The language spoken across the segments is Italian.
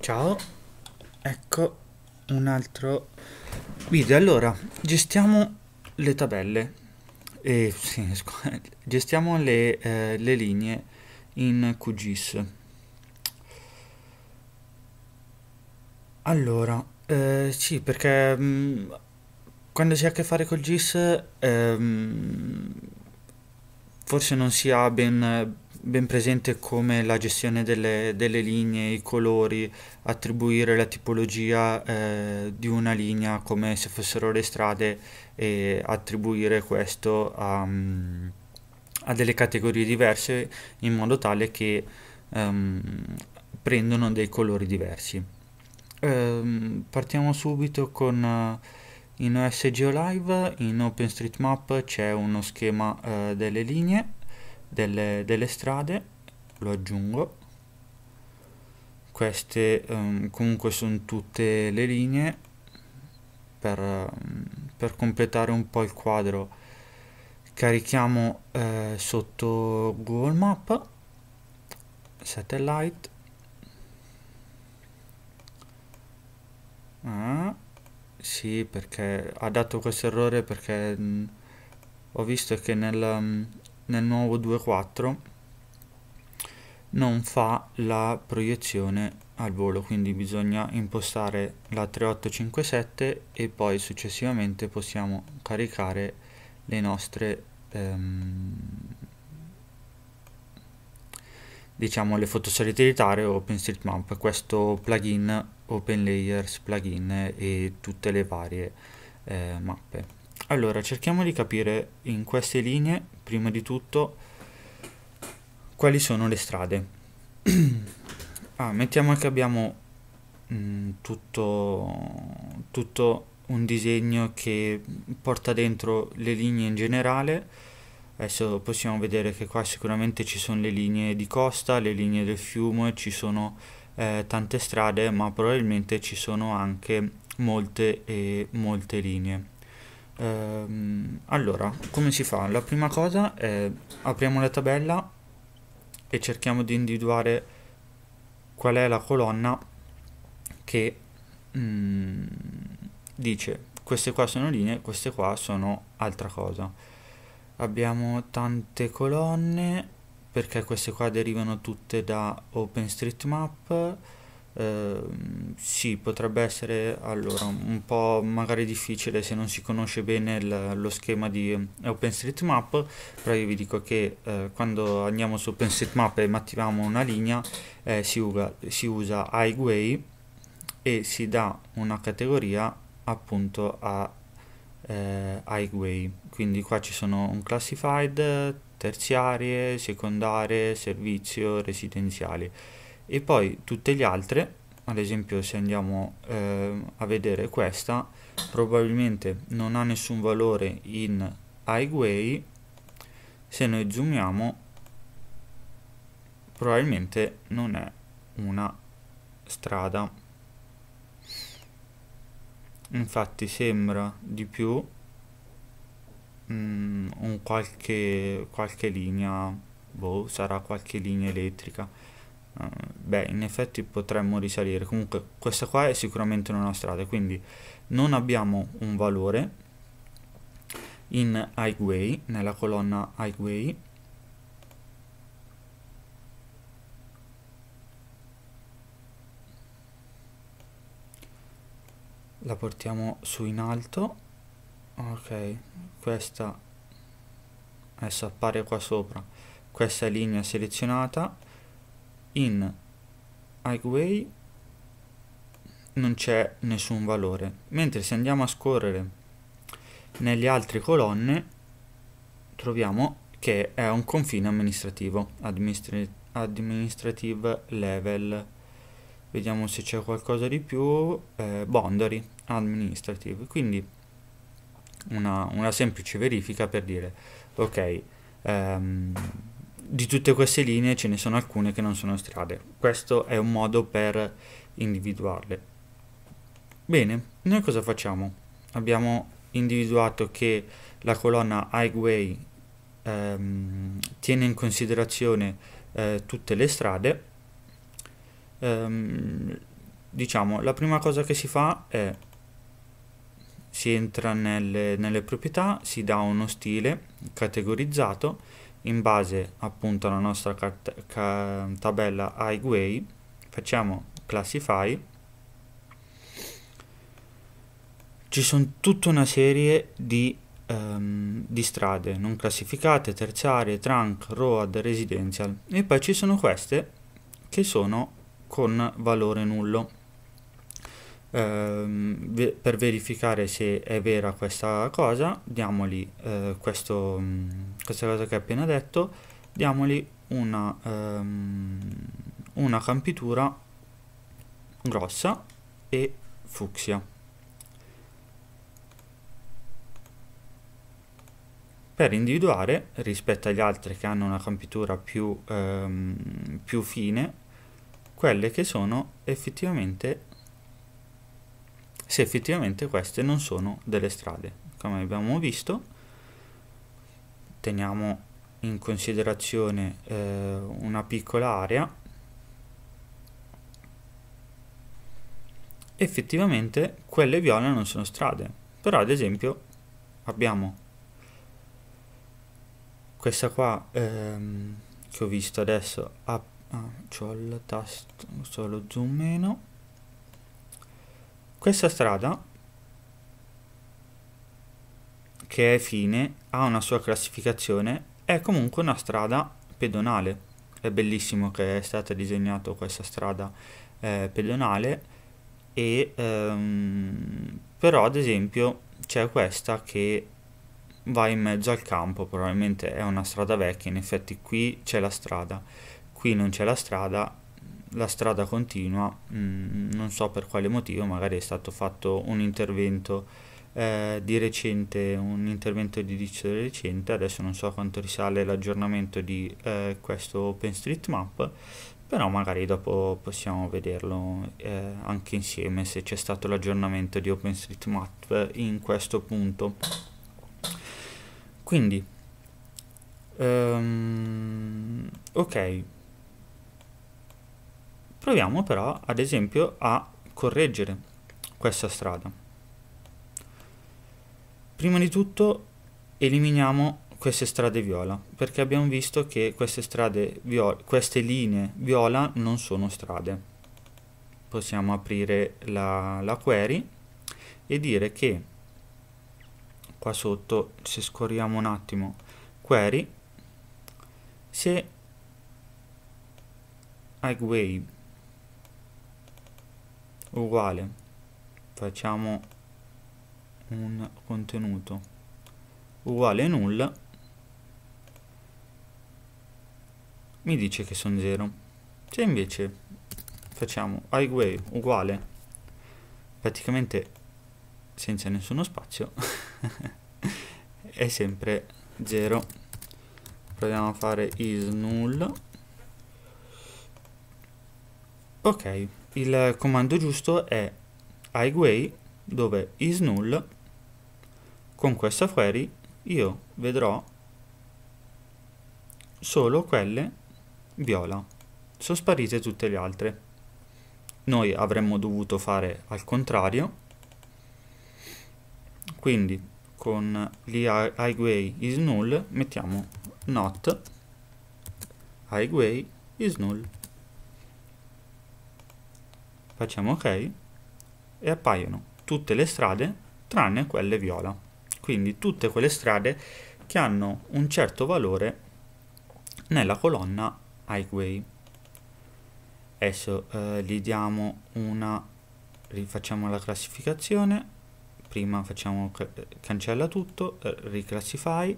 Ciao, ecco un altro video. Allora, gestiamo le tabelle, e, sì, gestiamo le, eh, le linee in QGIS. Allora, eh, sì, perché mh, quando si ha a che fare col GIS ehm, forse non si ha ben, ben presente come la gestione delle, delle linee, i colori, attribuire la tipologia eh, di una linea come se fossero le strade e attribuire questo a, mm, a delle categorie diverse in modo tale che ehm, prendono dei colori diversi. Ehm, partiamo subito con eh, in OSGeo Live, in OpenStreetMap c'è uno schema eh, delle linee, delle, delle, strade, lo aggiungo. Queste um, comunque sono tutte le linee per, um, per, completare un po' il quadro. Carichiamo eh, sotto Google Map, Satellite. Ah sì, perché ha dato questo errore perché mh, ho visto che nel, mh, nel nuovo 2.4 non fa la proiezione al volo, quindi bisogna impostare la 3857 e poi successivamente possiamo caricare le nostre ehm, diciamo le foto satellitari o OpenStreetMap, questo plugin OpenLayers plugin e tutte le varie eh, mappe. Allora, cerchiamo di capire in queste linee, prima di tutto, quali sono le strade. ah, mettiamo che abbiamo mh, mm, tutto, tutto un disegno che porta dentro le linee in generale Adesso possiamo vedere che qua sicuramente ci sono le linee di costa, le linee del fiume, ci sono eh, tante strade, ma probabilmente ci sono anche molte e molte linee. Ehm, allora, come si fa? La prima cosa è apriamo la tabella e cerchiamo di individuare qual è la colonna che mm, dice queste qua sono linee, queste qua sono altra cosa abbiamo tante colonne perché queste qua derivano tutte da OpenStreetMap eh, sì, potrebbe essere allora un po' magari difficile se non si conosce bene il, lo schema di OpenStreetMap, però io vi dico che eh, quando andiamo su OpenStreetMap e attiviamo una linea eh, si, usa, si usa Highway e si dà una categoria appunto a eh, highway. Quindi qua ci sono un classified terziarie secondarie servizio residenziali e poi tutte le altre ad esempio se andiamo eh, a vedere questa probabilmente non ha nessun valore in highway. Se noi zoomiamo probabilmente non è una strada. Infatti sembra di più mm, un qualche, qualche linea boh sarà qualche linea elettrica uh, beh in effetti potremmo risalire. Comunque questa qua è sicuramente una strada quindi non abbiamo un valore in highway nella colonna highway. La portiamo su in alto. Ok questa adesso appare qua sopra. Questa linea selezionata in highway non c'è nessun valore. Mentre se andiamo a scorrere nelle altre colonne troviamo che è un confine amministrativo Administra administrative level. Vediamo se c'è qualcosa di più eh, boundary administrative. Quindi una, una, semplice verifica per dire ok ehm, di tutte queste linee ce ne sono alcune che non sono strade. Questo è un modo per individuarle. Bene noi cosa facciamo? Abbiamo individuato che la colonna highway ehm, tiene in considerazione eh, tutte le strade. Um, diciamo, la prima cosa che si fa è si entra nelle, nelle proprietà, si dà uno stile categorizzato in base appunto alla nostra tabella Highway, facciamo Classify, ci sono tutta una serie di, um, di strade non classificate, terziarie, trunk, road, residential. E poi ci sono queste che sono con valore nullo eh, per verificare se è vera questa cosa diamogli eh, questo, mm, questa cosa che ho appena detto diamogli una, um, una campitura grossa e fucsia. Per individuare rispetto agli altri che hanno una campitura più, um, più fine quelle che sono effettivamente se effettivamente queste non sono delle strade. Come abbiamo visto, teniamo in considerazione eh, una piccola area. Effettivamente quelle viola non sono strade, però ad esempio abbiamo questa qua ehm, che ho visto adesso, ah, ah, ho il tasto, solo zoom meno questa strada, che è fine, ha una sua classificazione, è comunque una strada pedonale. È bellissimo che è stata disegnata questa strada eh, pedonale e ehm, però ad esempio c'è questa che va in mezzo al campo, probabilmente è una strada vecchia, in effetti qui c'è la strada, qui non c'è la strada la strada continua, mh, mm, non so per quale motivo, magari è stato fatto un intervento eh, di recente, un intervento di edilizio recente, adesso non so quanto risale l'aggiornamento di eh, questo OpenStreetMap, però magari dopo possiamo vederlo eh, anche insieme se c'è stato l'aggiornamento di OpenStreetMap in questo punto. Quindi, um, ok, Proviamo però ad esempio a correggere questa strada. Prima di tutto eliminiamo queste strade viola perché abbiamo visto che queste strade viola, queste linee viola non sono strade. Possiamo aprire la, la query e dire che qua sotto se scorriamo un attimo query se highway uguale. Facciamo un contenuto. Uguale null mi dice che sono 0 se invece facciamo highway uguale praticamente senza nessuno spazio è sempre 0 proviamo a fare is null. Ok il comando giusto è highway dove is null con questa query io vedrò solo quelle viola sono sparite tutte le altre. Noi avremmo dovuto fare al contrario. Quindi con highway is null mettiamo not. Highway is null facciamo ok e appaiono tutte le strade tranne quelle viola. Quindi tutte quelle strade che hanno un certo valore nella colonna highway. Adesso eh, gli diamo una rifacciamo la classificazione. Prima facciamo cancella tutto eh, riclassify.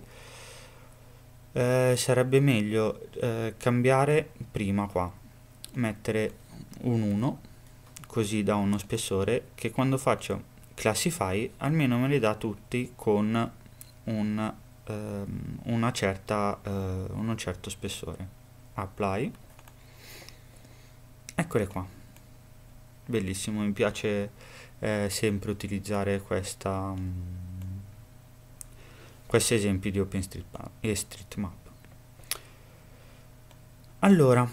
Eh, sarebbe meglio eh, cambiare prima qua mettere un 1 così da uno spessore che quando faccio classify almeno me li dà tutti con un, ehm, certa, eh, uno certo spessore. Apply. Eccole qua. Bellissimo mi piace eh, sempre utilizzare questa um, questi esempi di OpenStreetMap. StreetMap allora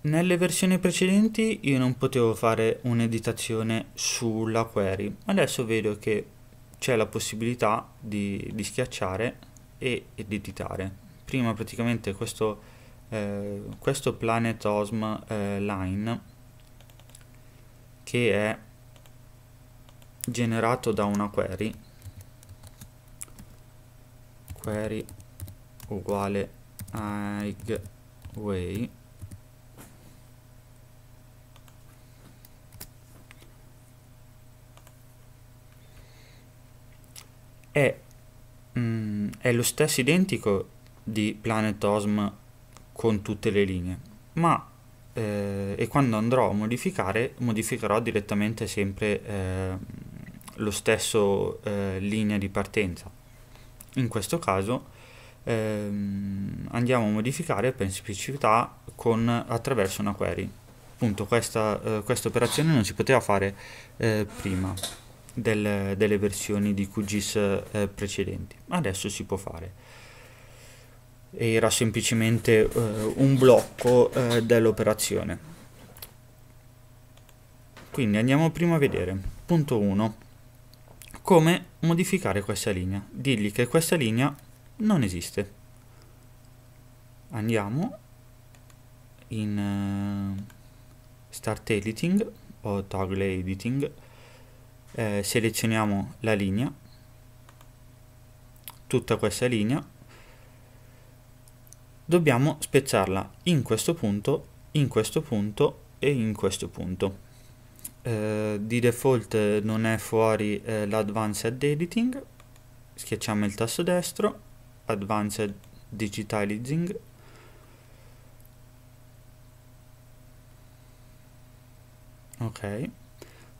nelle versioni precedenti io non potevo fare un'editazione sulla query, adesso vedo che c'è la possibilità di, di schiacciare e editare. Prima praticamente questo, eh, questo Planet Osm eh, line che è generato da una query. Query uguale way è, mm, è lo stesso identico di Planet Osm con tutte le linee, ma eh, e quando andrò a modificare modificherò direttamente sempre eh, lo stesso eh, linea di partenza. In questo caso ehm, andiamo a modificare per semplicità con, attraverso una query. Appunto questa, eh, questa operazione non si poteva fare eh, prima del, delle versioni di QGIS eh, precedenti, adesso si può fare. Era semplicemente eh, un blocco eh, dell'operazione. Quindi andiamo prima a vedere. Punto 1. Come modificare questa linea? Dirgli che questa linea non esiste. Andiamo in uh, Start Editing o Toggle Editing eh, selezioniamo la linea. Tutta questa linea. Dobbiamo spezzarla in questo punto in questo punto e in questo punto. Eh, di default non è fuori eh, l'advanced editing. Schiacciamo il tasto destro. Advanced digitalizing. Ok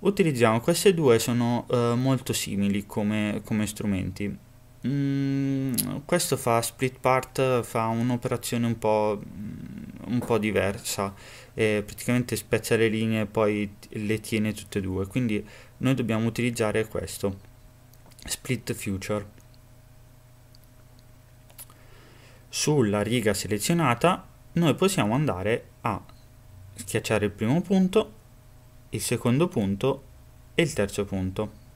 Utilizziamo queste due, sono uh, molto simili come, come strumenti. Mm, questo fa split part, fa un'operazione un po', mm, un po' diversa, e praticamente spezza le linee e poi le tiene tutte e due, quindi noi dobbiamo utilizzare questo, split future. Sulla riga selezionata noi possiamo andare a schiacciare il primo punto il secondo punto e il terzo punto.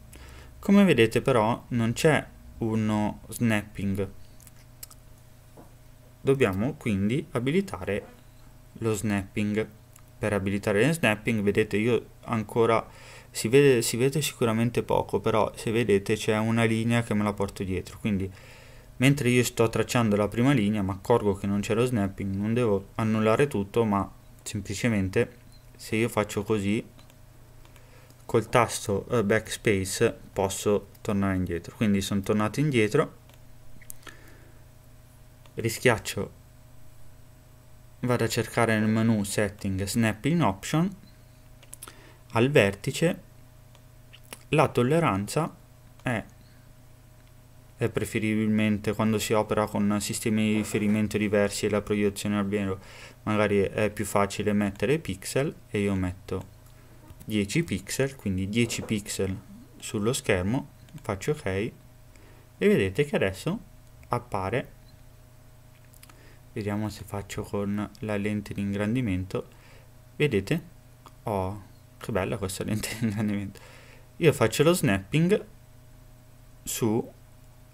Come vedete però non c'è uno snapping. Dobbiamo quindi abilitare lo snapping. Per abilitare lo snapping, vedete io ancora si vede, si vede sicuramente poco, però se vedete c'è una linea che me la porto dietro, quindi mentre io sto tracciando la prima linea mi accorgo che non c'è lo snapping, non devo annullare tutto, ma semplicemente se io faccio così col tasto uh, backspace posso tornare indietro. Quindi sono tornato indietro. Rischiaccio. Vado a cercare nel menu setting snapping option. Al vertice. La tolleranza è, è preferibilmente quando si opera con sistemi di riferimento diversi e la proiezione al vero magari è più facile mettere pixel e io metto 10 pixel, quindi 10 pixel sullo schermo, faccio ok e vedete che adesso appare, vediamo se faccio con la lente di ingrandimento, vedete? Oh, che bella questa lente di ingrandimento. Io faccio lo snapping su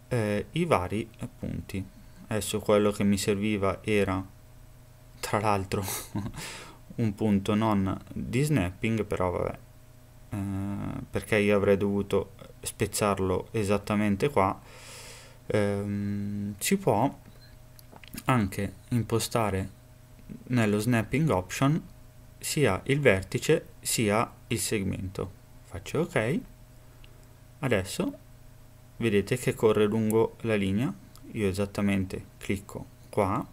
eh, i vari punti. Adesso quello che mi serviva era, tra l'altro, un punto non di snapping però vabbè. Eh, perché io avrei dovuto spezzarlo esattamente qua. Ehm, si può anche impostare nello snapping option sia il vertice sia il segmento. Faccio ok. Adesso vedete che corre lungo la linea. Io esattamente clicco qua.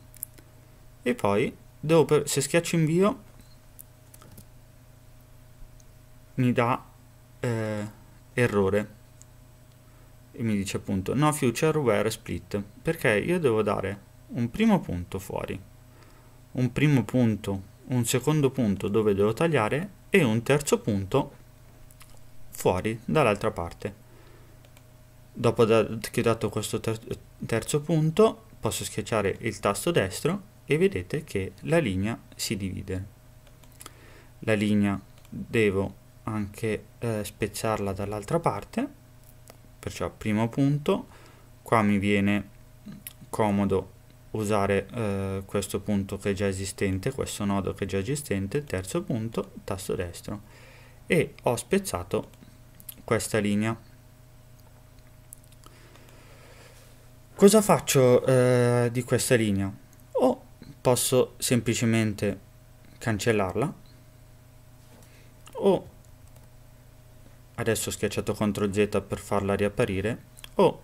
E poi devo se schiaccio invio mi dà eh, errore. E mi dice appunto no future where split perché io devo dare un primo punto fuori un primo punto un secondo punto dove devo tagliare e un terzo punto fuori dall'altra parte. Dopo che ho dato questo ter terzo punto posso schiacciare il tasto destro e vedete che la linea si divide. La linea devo anche eh, spezzarla dall'altra parte. Perciò primo punto qua mi viene comodo usare eh, questo punto che è già esistente questo nodo che è già esistente terzo punto tasto destro. E ho spezzato questa linea. Cosa faccio eh, di questa linea? O posso semplicemente cancellarla o adesso ho schiacciato CTRL Z per farla riapparire. O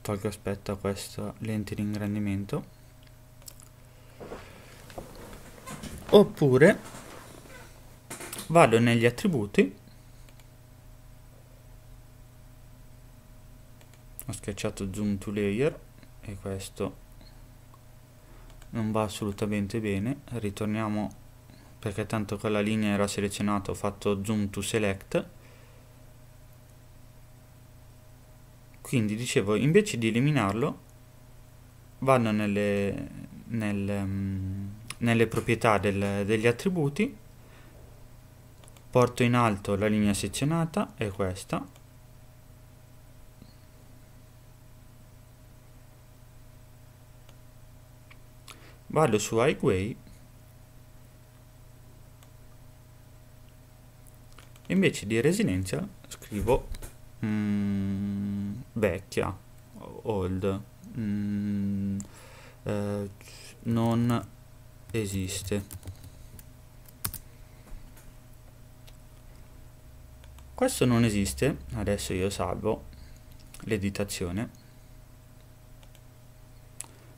tolgo aspetta questa lente di ingrandimento. Oppure vado negli attributi. Ho schiacciato zoom to layer e questo non va assolutamente bene. Ritorniamo perché tanto quella linea era selezionata ho fatto zoom to select quindi dicevo invece di eliminarlo vanno nelle, nelle, um, nelle proprietà del, degli attributi porto in alto la linea sezionata è questa vado su highway invece di residential scrivo mm, vecchia, old, mm, eh, non esiste. Questo non esiste, adesso io salvo l'editazione.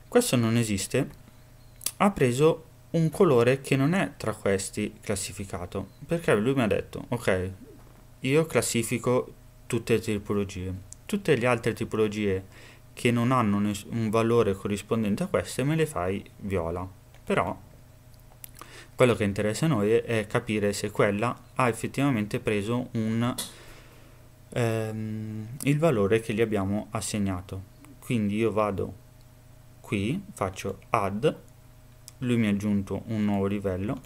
Questo non esiste, ha preso un colore che non è tra questi classificato, perché lui mi ha detto, ok, io classifico tutte le tipologie. Tutte le altre tipologie che non hanno un valore corrispondente a queste me le fai viola. Però quello che interessa a noi è capire se quella ha effettivamente preso un, ehm, il valore che gli abbiamo assegnato. Quindi io vado qui, faccio add, lui mi ha aggiunto un nuovo livello,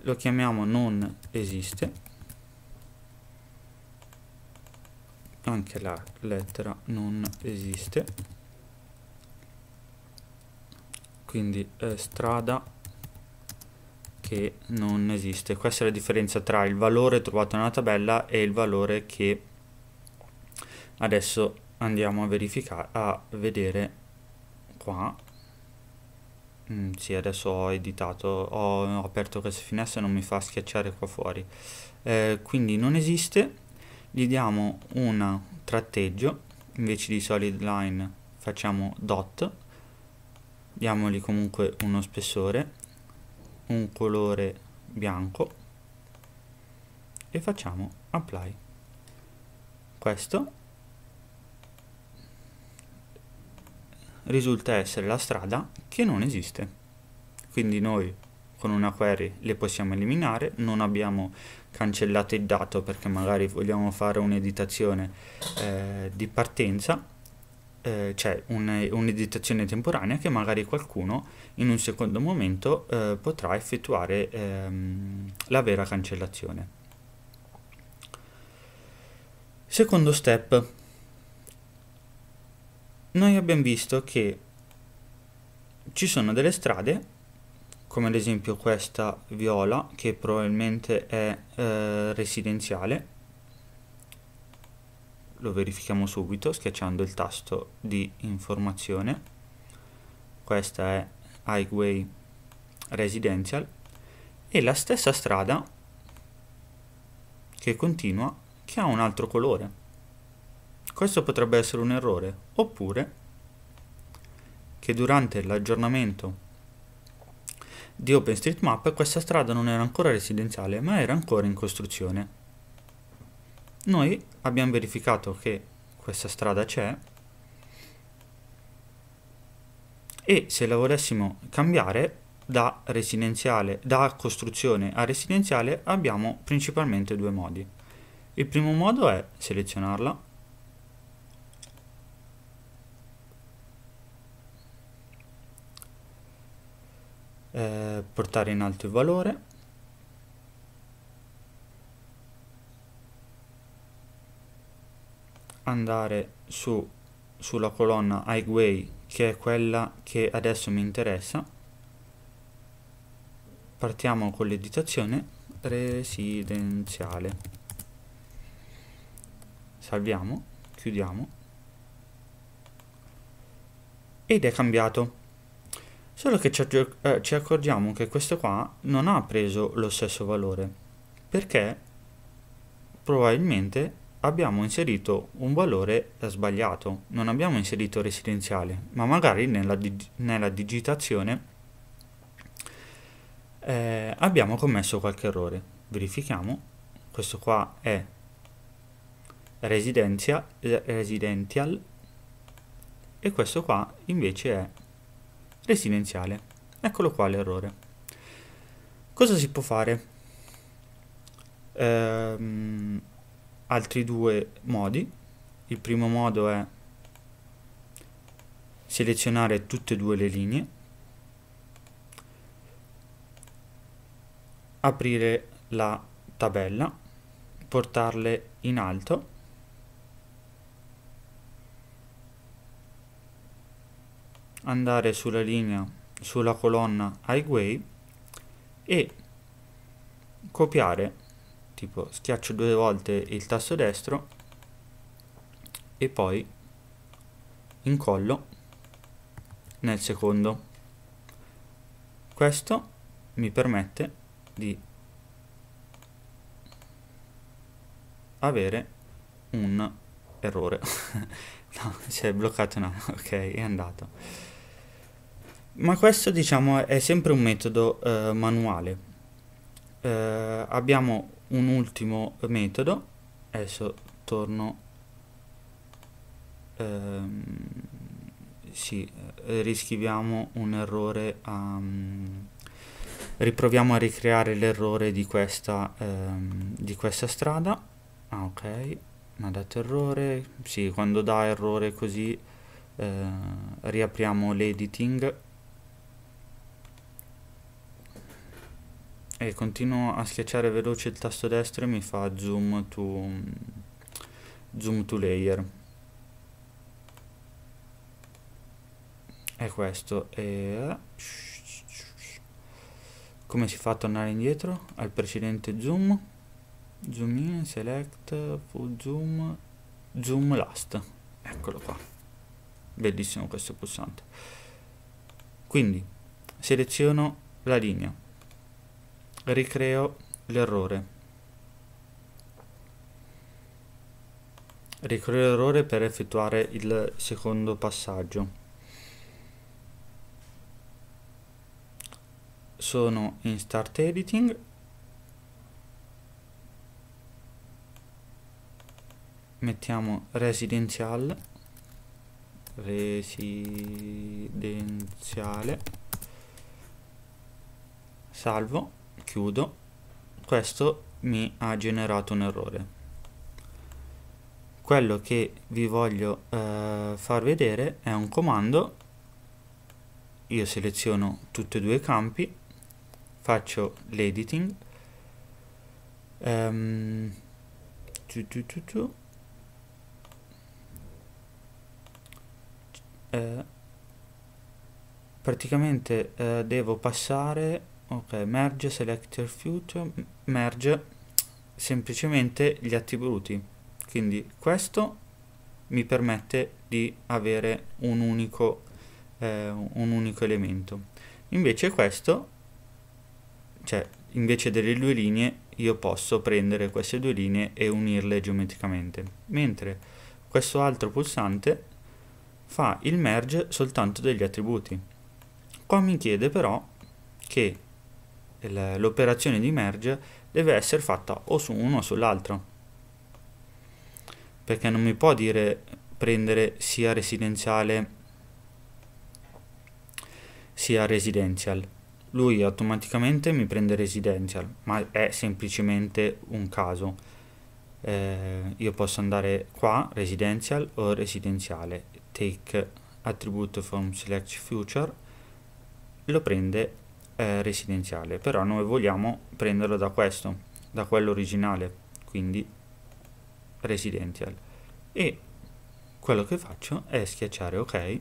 lo chiamiamo non esiste anche la lettera non esiste. Quindi eh, strada che non esiste. Questa è la differenza tra il valore trovato nella tabella e il valore che adesso andiamo a verificare a vedere qua. Mm, sì adesso ho editato ho, ho aperto questa finestra non mi fa schiacciare qua fuori. Eh, quindi non esiste gli diamo un tratteggio invece di solid line facciamo dot diamogli comunque uno spessore un colore bianco e facciamo apply. Questo risulta essere la strada che non esiste. Quindi noi con una query le possiamo eliminare, non abbiamo cancellato il dato perché magari vogliamo fare un'editazione eh, di partenza, eh, cioè un'editazione temporanea che magari qualcuno in un secondo momento eh, potrà effettuare ehm, la vera cancellazione. Secondo step, noi abbiamo visto che ci sono delle strade come ad esempio questa viola che probabilmente è eh, residenziale. Lo verifichiamo subito schiacciando il tasto di informazione. Questa è highway residential. E la stessa strada che continua che ha un altro colore. Questo potrebbe essere un errore oppure che durante l'aggiornamento di OpenStreetMap questa strada non era ancora residenziale ma era ancora in costruzione. Noi abbiamo verificato che questa strada c'è e se la volessimo cambiare da da costruzione a residenziale abbiamo principalmente due modi. Il primo modo è selezionarla eh, portare in alto il valore. Andare su, sulla colonna highway che è quella che adesso mi interessa. Partiamo con l'editazione residenziale. Salviamo chiudiamo. Ed è cambiato solo che ci, eh, ci accorgiamo che questo qua non ha preso lo stesso valore perché probabilmente abbiamo inserito un valore sbagliato, non abbiamo inserito residenziale, ma magari nella, dig- nella digitazione eh, abbiamo commesso qualche errore. Verifichiamo, questo qua è residential e questo qua invece è residenziale. Eccolo qua l'errore. Cosa si può fare? Ehm, altri due modi. Il primo modo è selezionare tutte e due le linee, aprire la tabella, portarle in alto andare sulla linea sulla colonna highway e copiare tipo schiaccio due volte il tasto destro e poi incollo nel secondo. Questo mi permette di avere un errore. No si è bloccato no ok è andato ma questo diciamo è sempre un metodo eh, manuale. Eh, abbiamo un ultimo metodo. Adesso torno ehm, sì, riscriviamo un errore um, riproviamo a ricreare l'errore di questa ehm, di questa strada. Ah ok mi ha dato errore. Sì quando dà errore così eh, riapriamo l'editing e continuo a schiacciare veloce il tasto destro e mi fa zoom to zoom to layer. È questo. E come si fa a tornare indietro? Al precedente zoom. Zoom in select full zoom. Zoom last. Eccolo qua. Bellissimo questo pulsante. Quindi seleziono la linea ricreo l'errore. Ricreo l'errore per effettuare il secondo passaggio. Sono in start editing. Mettiamo residential residenziale. Salvo chiudo. Questo mi ha generato un errore. Quello che vi voglio eh, far vedere è un comando. Io seleziono tutti e due i campi. Faccio l'editing. Um, praticamente eh, devo passare ok merge selector future. Merge semplicemente gli attributi. Quindi questo mi permette di avere un unico, eh, un unico elemento. Invece questo cioè invece delle due linee io posso prendere queste due linee e unirle geometricamente. Mentre questo altro pulsante fa il merge soltanto degli attributi. Qua mi chiede però che l'operazione di merge deve essere fatta o su uno o sull'altro. Perché non mi può dire prendere sia residenziale sia residential. Lui automaticamente mi prende residential ma è semplicemente un caso. Eh, io posso andare qua residential o residenziale. Take attribute from select future lo prende eh, residenziale però noi vogliamo prenderlo da questo da quello originale quindi residential. E quello che faccio è schiacciare ok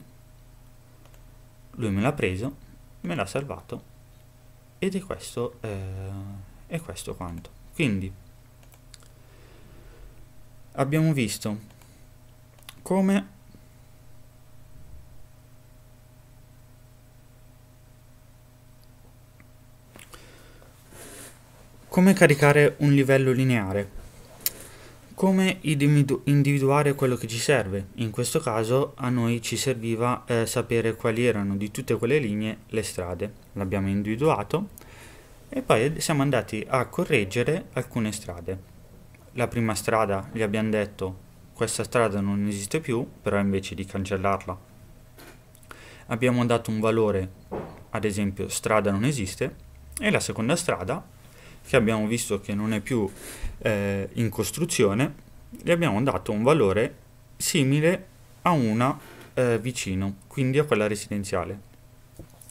lui me l'ha preso me l'ha salvato ed è questo eh, è questo quanto. Quindi abbiamo visto come come caricare un livello lineare come individuare quello che ci serve. In questo caso a noi ci serviva eh, sapere quali erano di tutte quelle linee le strade. L'abbiamo individuato e poi siamo andati a correggere alcune strade. La prima strada gli abbiamo detto questa strada non esiste più, però invece di cancellarla abbiamo dato un valore, ad esempio strada non esiste, e la seconda strada che abbiamo visto che non è più eh, in costruzione, gli abbiamo dato un valore simile a una eh, vicino, quindi a quella residenziale.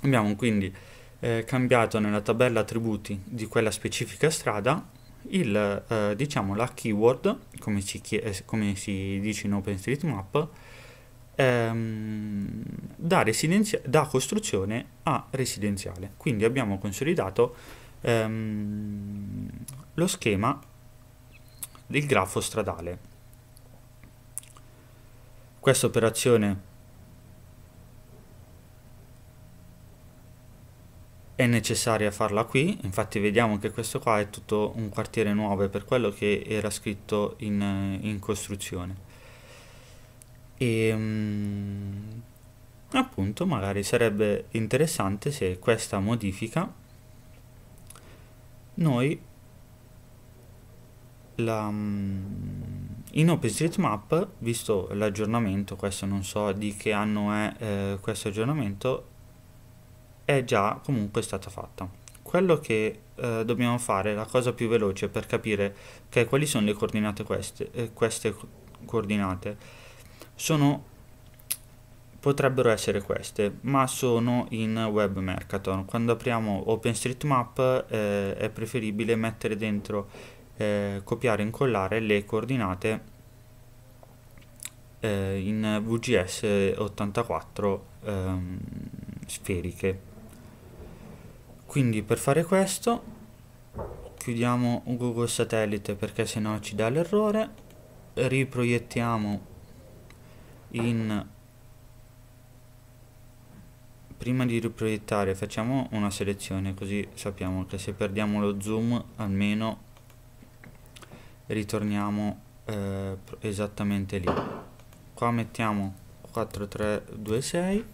Abbiamo quindi eh, cambiato nella tabella attributi di quella specifica strada il, eh, diciamo, la keyword, come si, chie- come si dice in OpenStreetMap, ehm, da, da costruzione a residenziale. Quindi abbiamo consolidato ehm, lo schema del grafo stradale. Questa operazione è necessaria farla qui, infatti vediamo che questo qua è tutto un quartiere nuovo per quello che era scritto in, in costruzione. E um, appunto magari sarebbe interessante se questa modifica noi la, mm, in OpenStreetMap, visto l'aggiornamento, questo non so di che anno è eh, questo aggiornamento, è già comunque stata fatta. Quello che eh, dobbiamo fare, la cosa più veloce per capire che quali sono le coordinate queste, eh, queste coordinate, sono potrebbero essere queste, ma sono in web Mercator. Quando apriamo OpenStreetMap eh, è preferibile mettere dentro, eh, copiare e incollare le coordinate eh, in VGS 84 ehm, sferiche. Quindi per fare questo chiudiamo Google Satellite perché sennò ci dà l'errore, riproiettiamo in prima di riproiettare facciamo una selezione così sappiamo che se perdiamo lo zoom almeno ritorniamo eh, esattamente lì. Qua mettiamo 4326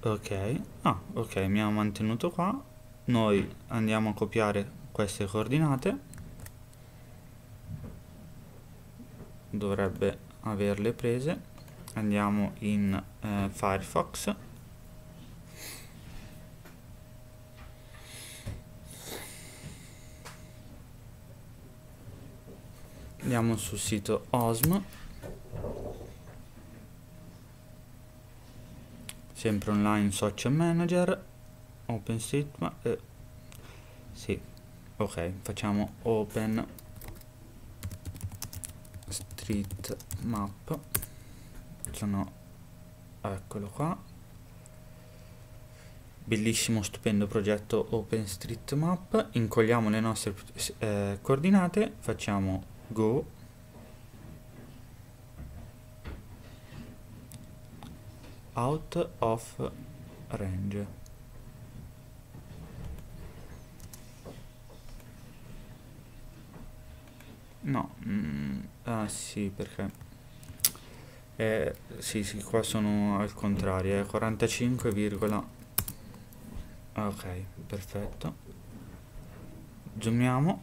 ok. Ah ok mi ha mantenuto qua. Noi andiamo a copiare queste coordinate. Dovrebbe averle prese. Andiamo in eh, Firefox. Andiamo sul sito OSM sempre online social manager OpenStreetMap eh, sì ok facciamo open street map. Sono eccolo qua. Bellissimo stupendo progetto OpenStreetMap incolliamo le nostre eh, coordinate. Facciamo go. Out of range. No, mm, ah sì, perché... Eh, sì, sì, qua sono al contrario, è 45, ok, perfetto. Zoomiamo.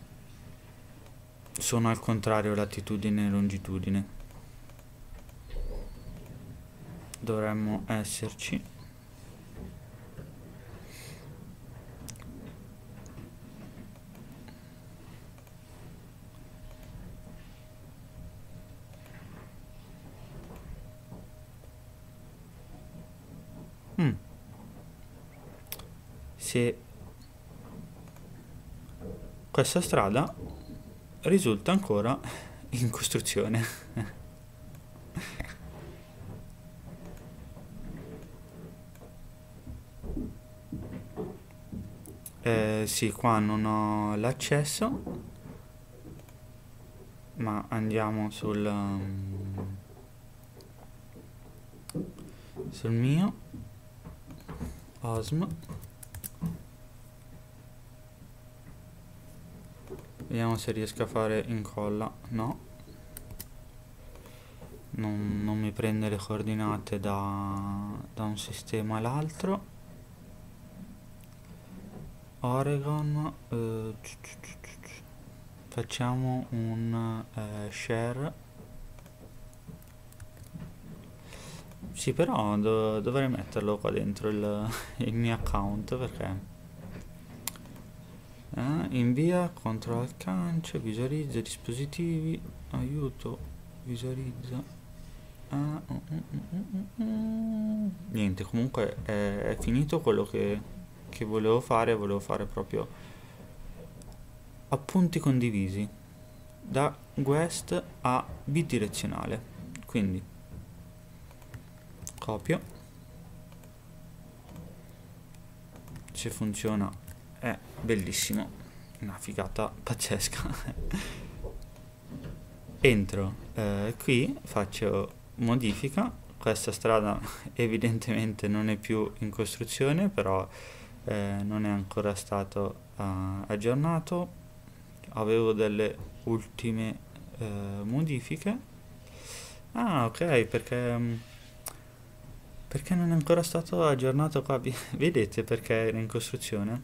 Sono al contrario latitudine e longitudine. Dovremmo esserci. Mm. Se questa strada risulta ancora in costruzione. eh, sì, qua non ho l'accesso, ma andiamo sul, um, sul mio OSM. Vediamo se riesco a fare incolla. No. Non, non mi prende le coordinate da, da un sistema all'altro. Oregon. Eh, facciamo un eh, share. Sì, però do dovrei metterlo qua dentro il, il mio account perché eh, invia, controlla il visualizza dispositivi, aiuto, visualizza. Ah, mm, mm, mm, Niente, comunque è, è, finito quello che, che volevo fare, volevo fare proprio appunti condivisi da guest a bidirezionale. Quindi copio. Se funziona è bellissimo. Una figata pazzesca. Entro eh, qui faccio modifica. Questa strada evidentemente non è più in costruzione però eh, non è ancora stato uh, aggiornato. Avevo delle ultime uh, modifiche. Ah ok perché um, perché non è ancora stato aggiornato qua? Vedete perché era in costruzione?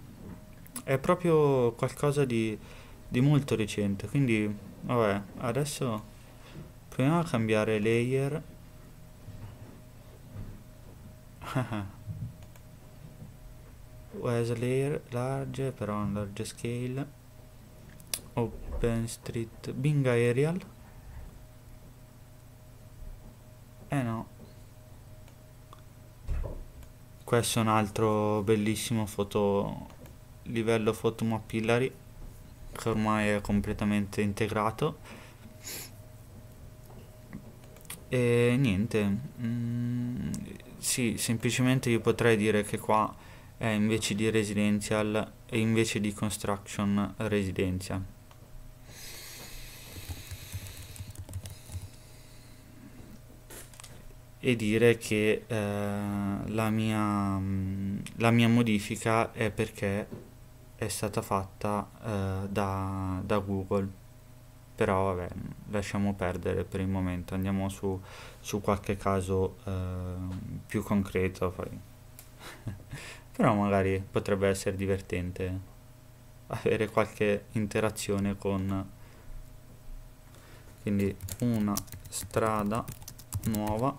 È proprio qualcosa di, di molto recente quindi vabbè adesso proviamo a cambiare layer. As layer? Large però un large scale. Open street bing aerial. Eh no questo è un altro bellissimo foto livello photomap Hillary che ormai è completamente integrato. E niente mm, sì semplicemente io potrei dire che qua è invece di residential e invece di construction residential e dire che eh, la, mia, mm, la mia modifica è perché è stata fatta eh, da, da, Google. Però vabbè lasciamo perdere per il momento. Andiamo su, su qualche caso eh, più concreto però magari potrebbe essere divertente avere qualche interazione con quindi una strada nuova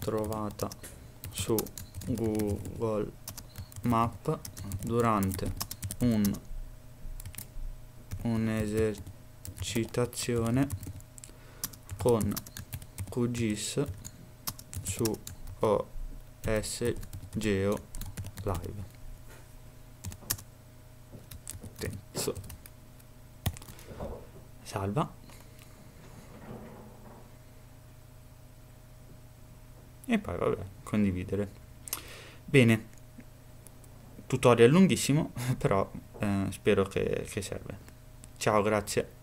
trovata su Google Map durante un, un'esercitazione con QGIS su OS Geo Live. Tenso. Salva. E poi vabbè, condividere. Bene, tutorial lunghissimo, però eh, spero che, che serve. Ciao, grazie.